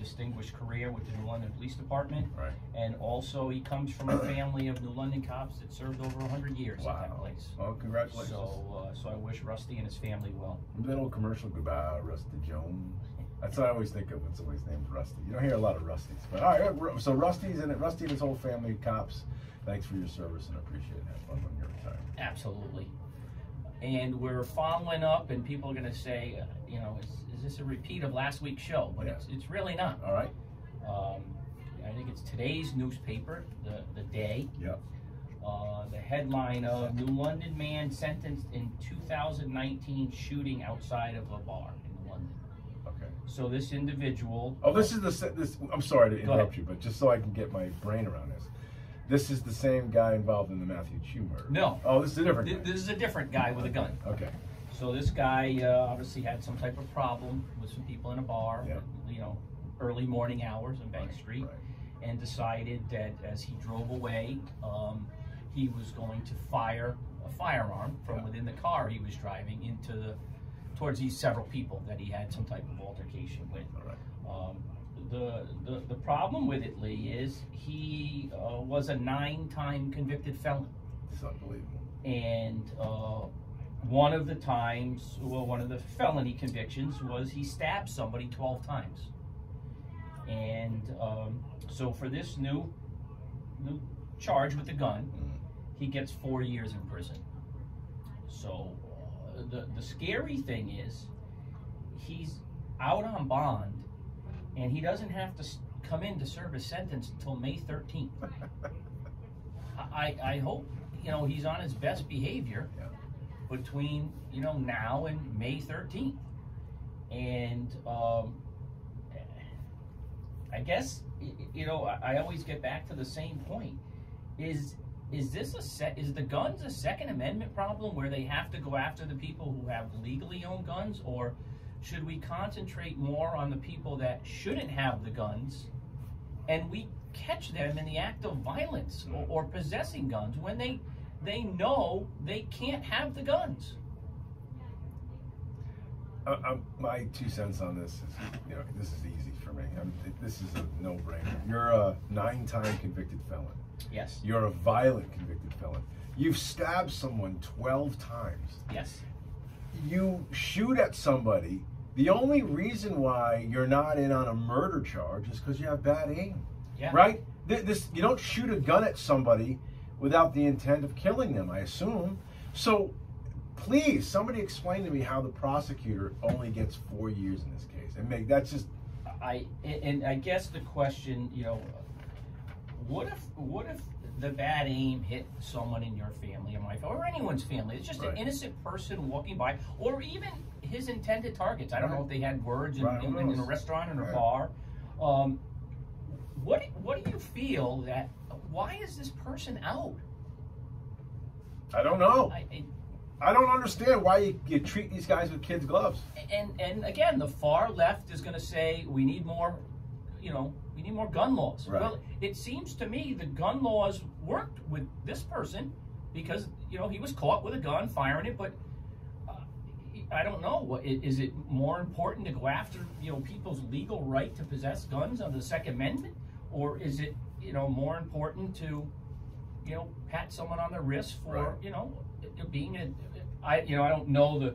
distinguished career with the New London Police Department. Right. And also, he comes from a family of New London cops that served over 100 years at that Wow. place. Well, congratulations. So, uh, so I wish Rusty and his family well. Little commercial goodbye, Rusty Jones. That's what I always think of when somebody's named Rusty. You don't hear a lot of Rusties. But all right, so Rusty's in it. Rusty and his whole family, of cops. Thanks for your service and appreciate it. Have fun when you're retired. Absolutely. And we're following up, and people are going to say, uh, you know, is, is this a repeat of last week's show? But Yeah. it's, it's really not. All right. Um, I think it's today's newspaper, the, the day. Yep. Uh, the headline of New London man sentenced in 2019 shooting outside of a bar in London. Okay. So this individual. Oh, this is the this. I'm sorry to interrupt you, but just so I can get my brain around this, this is the same guy involved in the Matthew Chew murder. No. Oh, this is a different Th- guy. This is a different guy with a gun. Okay. So this guy uh, obviously had some type of problem with some people in a bar, Yeah. you know, early morning hours on Bank Street, Right. and decided that as he drove away, um, he was going to fire a firearm from Yeah. within the car he was driving into the towards these several people that he had some type of altercation with. All right. Um, the, the the problem with it, Lee, is he uh, was a nine-time convicted felon It's unbelievable. and uh, one of the times, well, one of the felony convictions was he stabbed somebody 12 times. And um, so for this new, new charge with the gun, Mm. he gets four years in prison. So uh, the, the scary thing is he's out on bond and he doesn't have to come in to serve his sentence until May 13th. I, I hope, you know, he's on his best behavior Yeah. between, you know, now and May 13th. And um, I guess, you know, I, I always get back to the same point. Is is this a set? Is the guns a Second Amendment problem where they have to go after the people who have legally owned guns, or should we concentrate more on the people that shouldn't have the guns, and we catch them in the act of violence or, or possessing guns when they they know they can't have the guns? Uh, um, my two cents on this is, you know, this is easy for me. I'm, this is a no-brainer. You're a nine-time convicted felon. Yes. You're a violent convicted felon. You've stabbed someone 12 times. Yes. You shoot at somebody. The only reason why you're not in on a murder charge is because you have bad aim. Yeah. Right? This you don't shoot a gun at somebody without the intent of killing them, I assume. So please, somebody explain to me how the prosecutor only gets four years in this case. And make that's just I and I guess the question, you know, what if what if the bad aim hit someone in your family or my family or anyone's family? It's just Right. an innocent person walking by, or even his intended targets. I don't know if they had words in, Right, who in, in a restaurant or a bar. Um, what what do you feel that? Why is this person out? I don't know. I, I, I don't understand why you, you treat these guys with kids' gloves. and and again, the far left is going to say we need more, you know, we need more gun laws. Right. Well, it seems to me the gun laws worked with this person because you know he was caught with a gun firing it, but. uh, I don't know. What is it more important to go after you know people's legal right to possess guns under the Second Amendment, or is it you know more important to you know pat someone on the wrist for Right. you know being a I you know I don't know the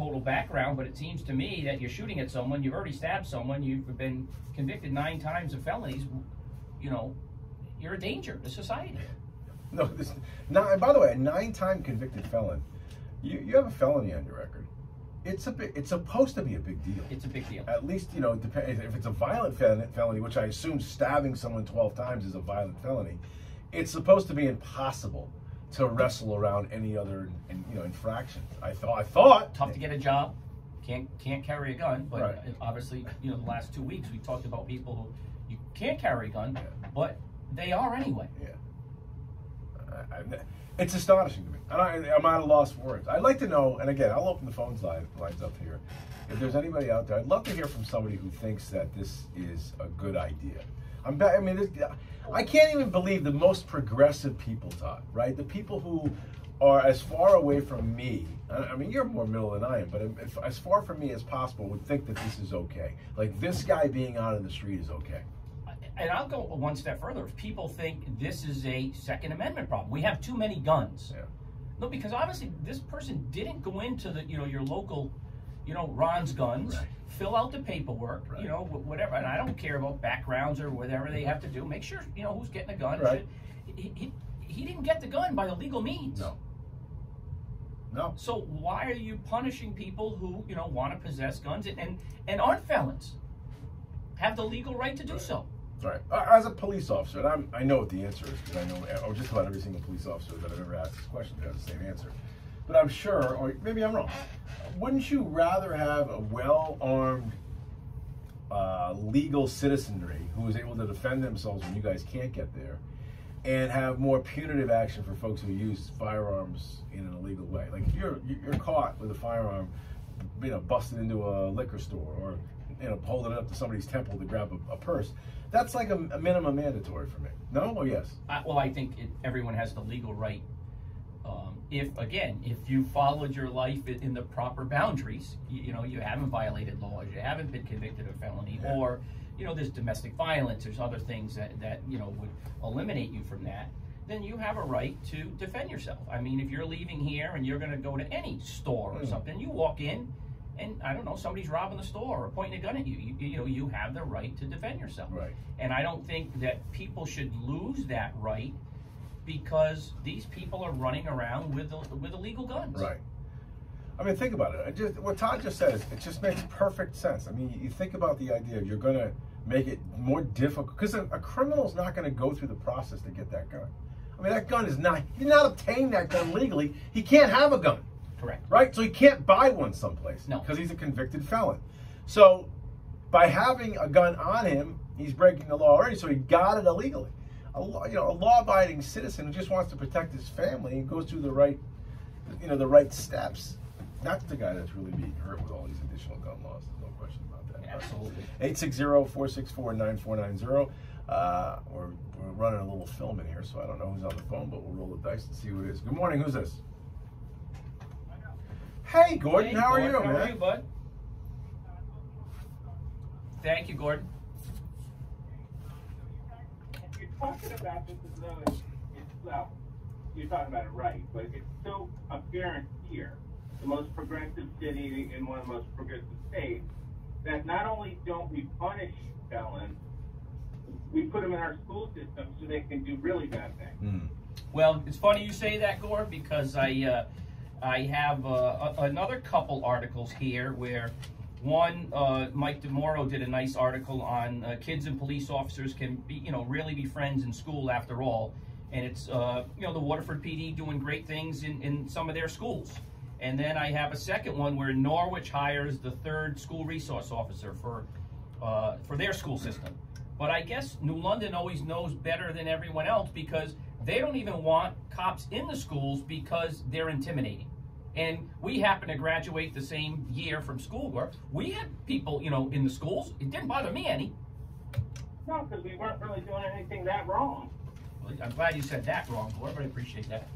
total background, but it seems to me that you're shooting at someone, you've already stabbed someone, you've been convicted nine times of felonies, you know, you're a danger to society. No, this now. And by the way, a nine-time convicted felon. You you have a felony on your record. It's a big, It's supposed to be a big deal. It's a big deal. At least you know, dep- if it's a violent fel- felony, which I assume stabbing someone twelve times is a violent felony, it's supposed to be impossible to wrestle around any other in, you know infractions. I thought. I thought. Tough to get a job, can't can't carry a gun, but Right. obviously, you know, the last two weeks we talked about people who you can't carry a gun, but they are anyway. Yeah. I, I, it's astonishing to me. And I, I'm at a loss for words. I'd like to know, and again, I'll open the phones line, lines up here. If there's anybody out there, I'd love to hear from somebody who thinks that this is a good idea. I'm, I mean, this, I can't even believe the most progressive people, Todd, right? The people who are as far away from me. I I mean, you're more middle than I am, but if, as far from me as possible, would think that this is okay. Like this guy being out in the street is okay. And I'll go one step further. If people think this is a Second Amendment problem, we have too many guns. Yeah. No, because obviously this person didn't go into the you know your local, you know Ron's Guns, Right. fill out the paperwork, Right. you know whatever. And I don't care about backgrounds or whatever they have to do. Make sure you know who's getting a gun. Right. He, he, he didn't get the gun by the legal means. No. No. So why are you punishing people who you know want to possess guns and and, and aren't felons? Have the legal right to do Right. so. All right. As a police officer, and I'm, I know what the answer is because I know just about every single police officer that I've ever asked this question has the same answer. But I'm sure, or maybe I'm wrong. Wouldn't you rather have a well-armed, uh, legal citizenry who is able to defend themselves when you guys can't get there, and have more punitive action for folks who use firearms in an illegal way? Like if you're you're caught with a firearm, you know, busted into a liquor store or you know, holding it up to somebody's temple to grab a, a purse. That's like a, a minimum mandatory for me. No or yes? Well, I think it, everyone has the legal right. Um, if again, if you followed your life in, the proper boundaries, you, you know, you haven't violated laws, you haven't been convicted of felony, or you know, there's domestic violence, there's other things that that you know would eliminate you from that. Then you have a right to defend yourself. I mean, if you're leaving here and you're going to go to any store or Mm. something, you walk in. And I don't know, somebody's robbing the store or pointing a gun at you. You, you know, you have the right to defend yourself. Right. And I don't think that people should lose that right because these people are running around with with illegal guns. Right. I mean, think about it. I just what Todd just said is it just makes perfect sense. I mean, you think about the idea of you're going to make it more difficult because a, a criminal's not going to go through the process to get that gun. I mean, that gun is not. He did not obtain that gun legally. He can't have a gun, Correct. right? So he can't buy one someplace. No. because he's a convicted felon. So by having a gun on him, he's breaking the law already. So he got it illegally. A law, you know, a law-abiding citizen who just wants to protect his family and goes through the right, you know, the right steps. That's the guy that's really being hurt with all these additional gun laws. There's no question about that. Absolutely. 860-464-9490. Uh, we're, we're running a little film in here, so I don't know who's on the phone, but we'll roll the dice and see who it is. Good morning. Who's this? Hey, Gordon. Hey, how are Gordon, you, How man? are you, bud? Thank you, Gordon. you're talking about this as though it's, it's well, you're talking about it right, but it's so apparent here, the most progressive city in one of the most progressive states, that not only don't we punish felons, we put them in our school system so they can do really bad things. Hmm. Well, it's funny you say that, Gore, because I uh, I have uh, a, another couple articles here where one uh, Mike DeMoro did a nice article on uh, kids and police officers can be you know really be friends in school after all, and it's uh, you know the Waterford PD doing great things in, in some of their schools. And then I have a second one where Norwich hires the third school resource officer for uh, for their school system. But I guess New London always knows better than everyone else because they don't even want cops in the schools because they're intimidating. And we happen to graduate the same year from school where we had people, you know, in the schools. It didn't bother me any. No, because we weren't really doing anything that wrong. Well, I'm glad you said that wrong, Gore, but I appreciate that.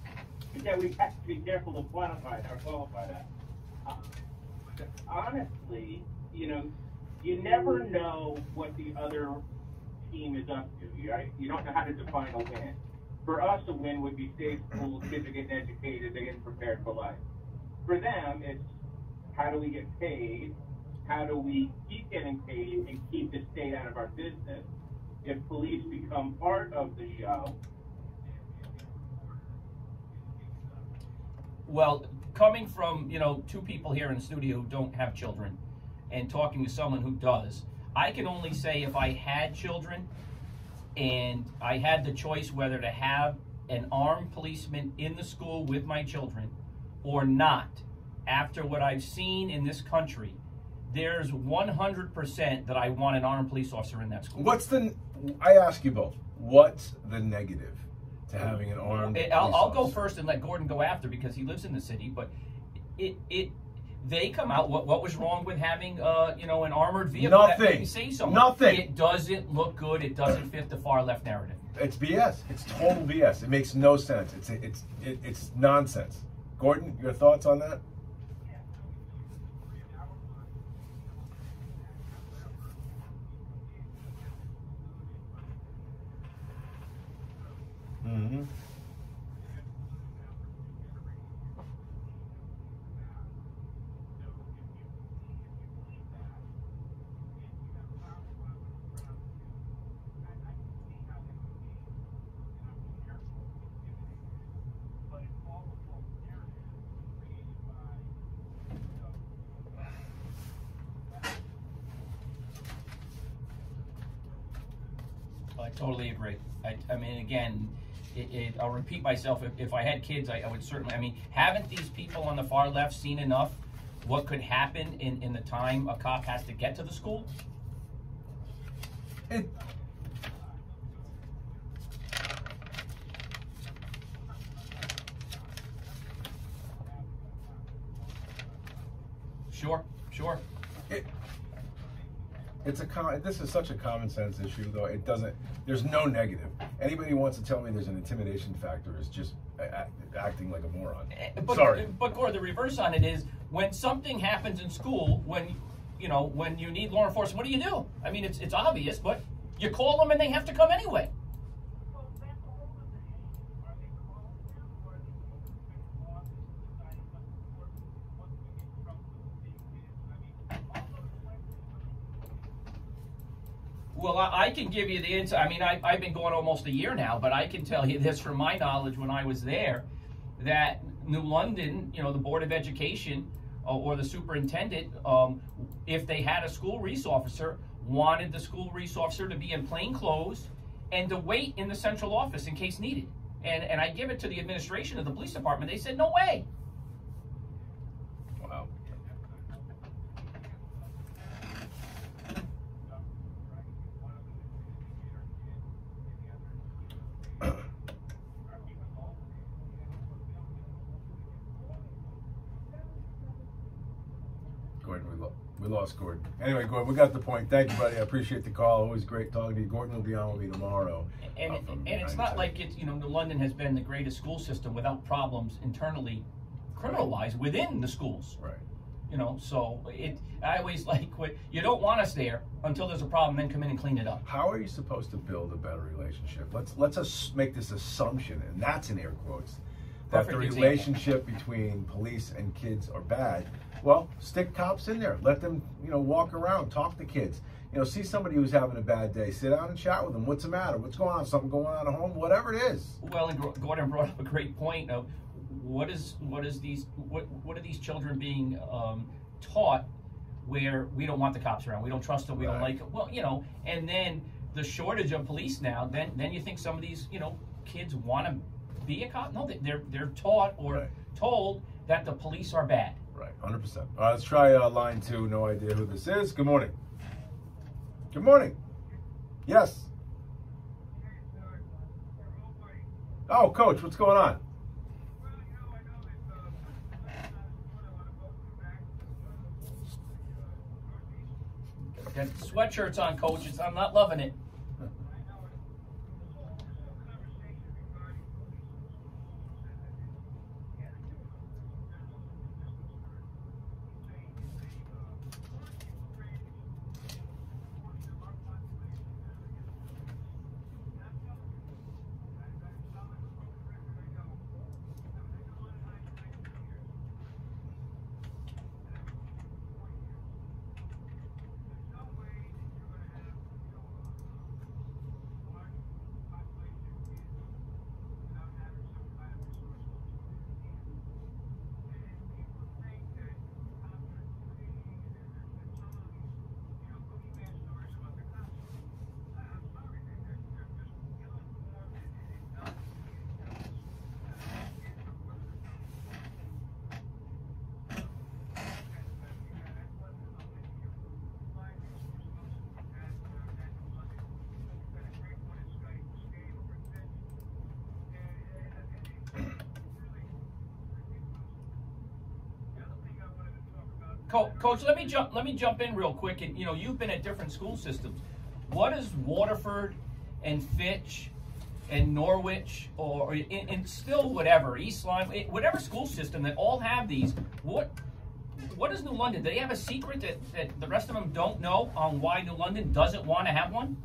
Yeah, we have to be careful to quantify that or qualify that. Uh, honestly, you know, you never know what the other team is up to, right? You don't know how to define a win. For us, a win would be safe schools, kids are getting educated, they're getting prepared for life. For them, it's how do we get paid? How do we keep getting paid and keep the state out of our business? If police become part of the show, Well, coming from, you know, two people here in the studio who don't have children and talking to someone who does, I can only say if I had children and I had the choice whether to have an armed policeman in the school with my children or not, after what I've seen in this country, there's 100% that I want an armed police officer in that school. What's the? I ask you both. What's the negative to having an armed? It- I'll, I'll go first and let Gordon go after because he lives in the city. But it it They come out. What what was wrong with having uh you know an armored vehicle? Nothing. say so. Nothing. It doesn't look good. It doesn't fit the far left narrative. It's BS. It's total BS. It makes no sense. It's it's it, it's nonsense. Gordon, your thoughts on that? Mm-hmm. Totally agree. I, I mean, again, it, it, I'll repeat myself. If, if I had kids, I, I would certainly. I mean, haven't these people on the far left seen enough what could happen in, in the time a cop has to get to the school? It, Sure, sure. it, it's a com- this is such a common sense issue though it doesn't there's no negative anybody who wants to tell me there's an intimidation factor is just act, acting like a moron Eh, But, sorry But Gore, the reverse on it is when something happens in school, when you know when you need law enforcement, what do you do? I mean, it's it's obvious, but you call them and they have to come anyway. Well, I, I can give you the insight. I mean, I, I've been going almost a year now, but I can tell you this from my knowledge when I was there that New London, you know, the Board of Education uh, or the superintendent, um, if they had a school resource officer, wanted the school resource officer to be in plain clothes and to wait in the central office in case needed. And, and I give it to the administration of the police department. They said, no way. wow Gordon, we, lo- Gordon. Anyway, Gordon, we got the point. Thank you, buddy. I appreciate the call. Always great talking to you. Gordon will be on with me tomorrow. And, uh, and it's not like it's, you know, New London has been the greatest school system without problems internally, criminal wise, within the schools. Right. You know, so it. I always like what you don't want us there until there's a problem, then come in and clean it up. How are you supposed to build a better relationship? Let's let's us make this assumption, and that's in air quotes, that Perfect the example. relationship between police and kids are bad. Well, stick cops in there. Let them, you know, walk around, talk to kids. You know, see somebody who's having a bad day, sit down and chat with them. What's the matter? What's going on? Something going on at home? Whatever it is. Well, and Gordon brought up a great point of what is what is these what what are these children being um, taught where we don't want the cops around, we don't trust them, we don't like them. Well, you know, and then the shortage of police now. Then then you think some of these you know kids want to be a cop? No, they- they're they're taught or Right. told that the police are bad. Right, hundred percent. All right, let's try uh, line two. No idea who this is. Good morning. Good morning. Yes. Oh, coach, what's going on? Sweatshirts on, coaches. I'm not loving it. Co- Coach, let me jump. Let me jump in real quick. And you know, you've been at different school systems. What is Waterford and Fitch and Norwich, or and, and still whatever East Lyme, eh, whatever school system that all have these? What what is New London? Do they have a secret that, that the rest of them don't know on why New London doesn't want to have one?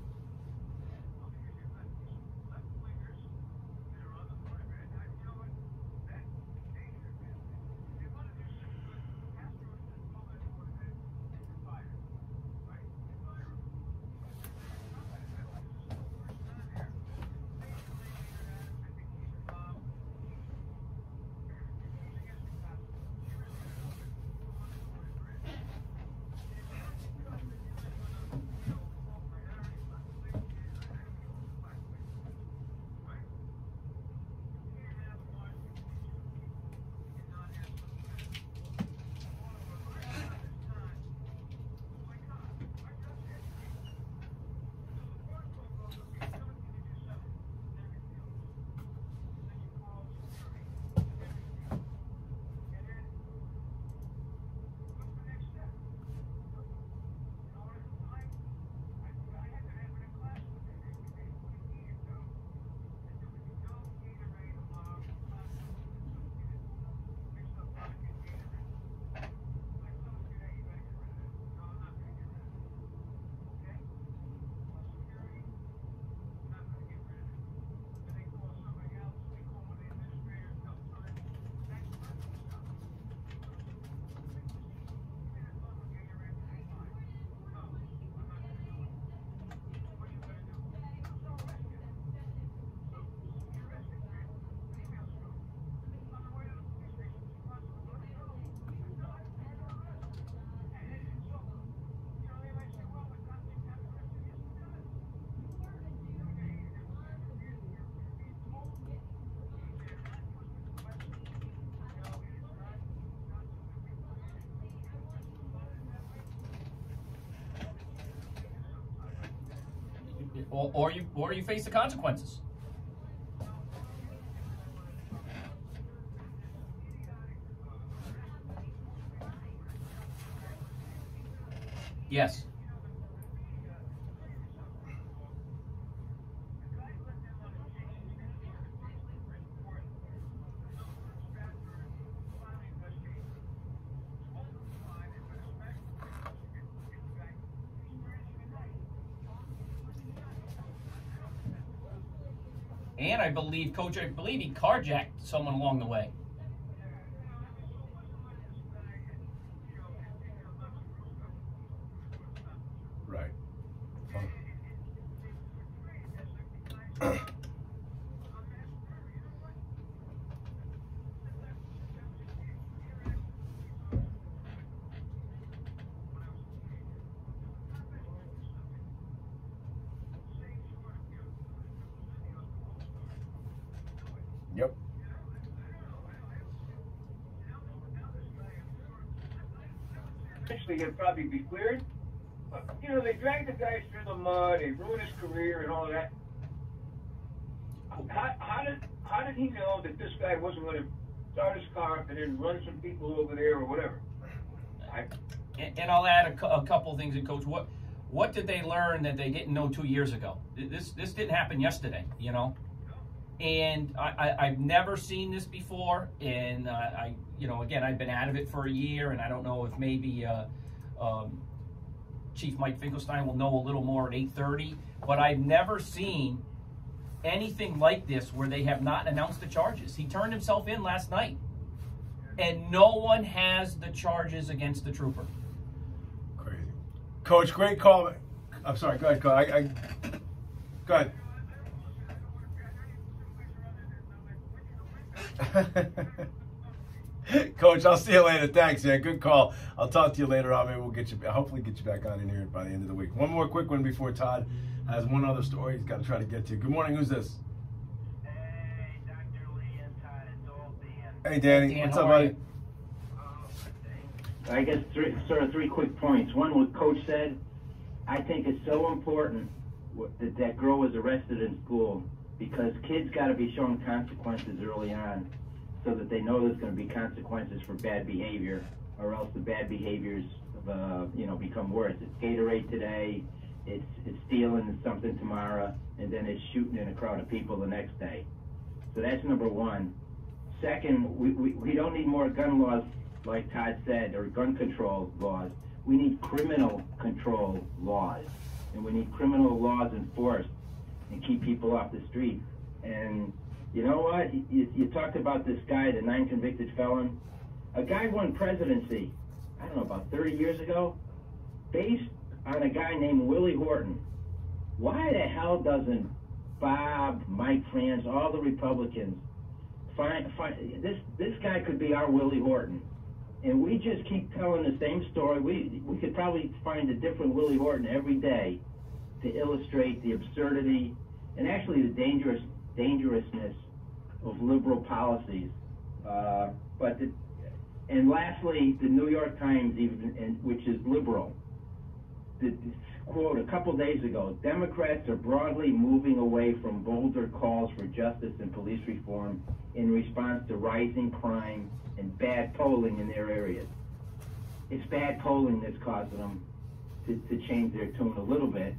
Or, or you or you face the consequences. Yes. And I believe, Coach, I believe he carjacked someone along the way. Right. Yep. Eventually, he'll probably be cleared. But, you know, they dragged the guy through the mud, they ruined his career and all that. How, how did how did he know that this guy wasn't going to start his car and then run some people over there or whatever? I, And, I'll add a, a couple things, and Coach, what what did they learn that they didn't know two years ago? This this didn't happen yesterday, you know. And I, I've never seen this before, and uh, I you know again I've been out of it for a year, and I don't know if maybe uh, um, Chief Mike Finkelstein will know a little more at eight thirty, but I've never seen anything like this where they have not announced the charges. He turned himself in last night, and no one has the charges against the trooper. Crazy. Coach, great call. I'm sorry. Go ahead. Go. I, I, go ahead. Coach, I'll see you later. Thanks, man. Good call. I'll talk to you later on. Maybe we'll get you, hopefully, get you back on in here by the end of the week. One more quick one before Todd has one other story he's got to try to get to. Good morning. Who's this? Hey, Dr. Lee and Todd, it's old Dan. Hey, Danny. Dan, What's up, buddy? Oh, I guess three, sort of three quick points. One, what Coach said, I think it's so important that that girl was arrested in school because kids got to be shown consequences early on so that they know there's going to be consequences for bad behavior. or else the bad behaviors, uh, you know, become worse. It's Gatorade today, it's it's stealing something tomorrow, and then it's shooting in a crowd of people the next day. So that's number one. Second, we, we, we don't need more gun laws, like Todd said, or gun control laws. We need criminal control laws, and we need criminal laws enforced and keep people off the street. And you know what? You, you talked about this guy, the nine convicted felon. A guy won presidency, I don't know, about 30 years ago, based on a guy named Willie Horton. Why the hell doesn't Bob, Mike France, all the Republicans find, find this? This guy could be our Willie Horton, and we just keep telling the same story. We we could probably find a different Willie Horton every day to illustrate the absurdity and actually the dangerous dangerousness of liberal policies. Uh, but the, and lastly, the New York Times, even and, which is liberal, the, quote a couple days ago: Democrats are broadly moving away from bolder calls for justice and police reform in response to rising crime and bad polling in their areas. It's bad polling that's causing them to, to change their tune a little bit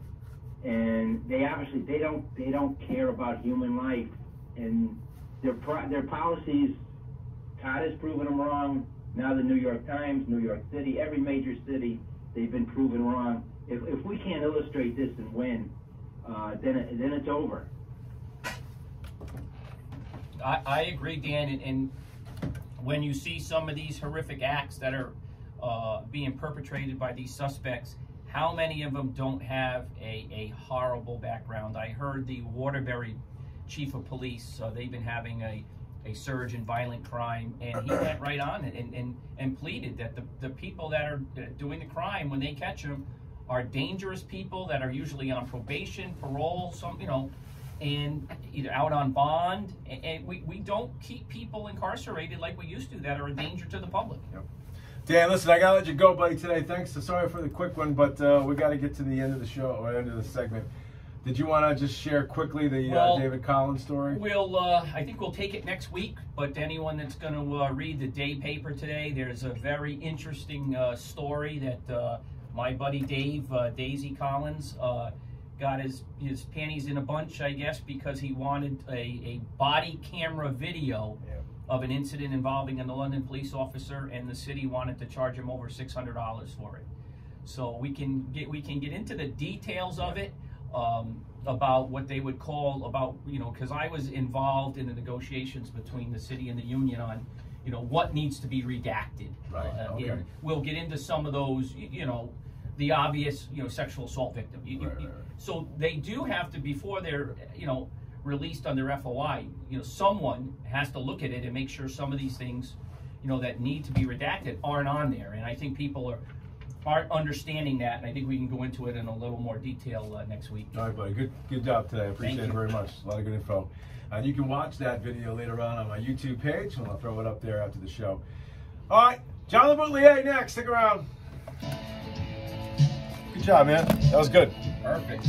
and they obviously they don't they don't care about human life. And their their policies Todd has proven them wrong. Now the New York Times New York City every major city they've been proven wrong. If, if we can't illustrate this and win uh, then it, then it's over. I, I agree, Dan, and, and when you see some of these horrific acts that are uh, being perpetrated by these suspects, how many of them don't have a, a horrible background? I heard the Waterbury chief of police, uh, they've been having a, a surge in violent crime, and he went right on it and, and, and pleaded that the, the people that are uh, doing the crime, when they catch them, are dangerous people that are usually on probation, parole, some, you know, and either out on bond, and, and we, we don't keep people incarcerated like we used to that are a danger to the public. Yep. Dan, listen, I gotta let you go, buddy, today. Thanks. Sorry for the quick one, but uh, we got to get to the end of the show or end of the segment. Did you want to just share quickly the Well, uh, David Collins story? We'll, uh, I think we'll take it next week, but anyone that's going to uh, read the day paper today, there's a very interesting uh, story that uh, my buddy Dave, uh, Daisy Collins, uh, got his, his panties in a bunch, I guess, because he wanted a, a body camera video Yeah. Of an incident involving a London police officer, and the city wanted to charge him over six hundred dollars for it. So we can get we can get into the details of it um, about what they would call about you know because I was involved in the negotiations between the city and the union on you know what needs to be redacted. Right, Uh, okay. and we'll get into some of those y- you know the obvious you know sexual assault victim. You- you- Right, right, right. So they do have to before they're you know released on their FOI. You know someone has to look at it and make sure some of these things you know that need to be redacted aren't on there. And I think people are aren't understanding that, and I think we can go into it in a little more detail uh, next week. All right, buddy. Good, good job today. I appreciate Thank it you. very much. A lot of good info. And you can watch that video later on on my YouTube page, and I'll throw it up there after the show. All right, John LeBoutillier next. Stick around. Good job, man. That was good. Perfect.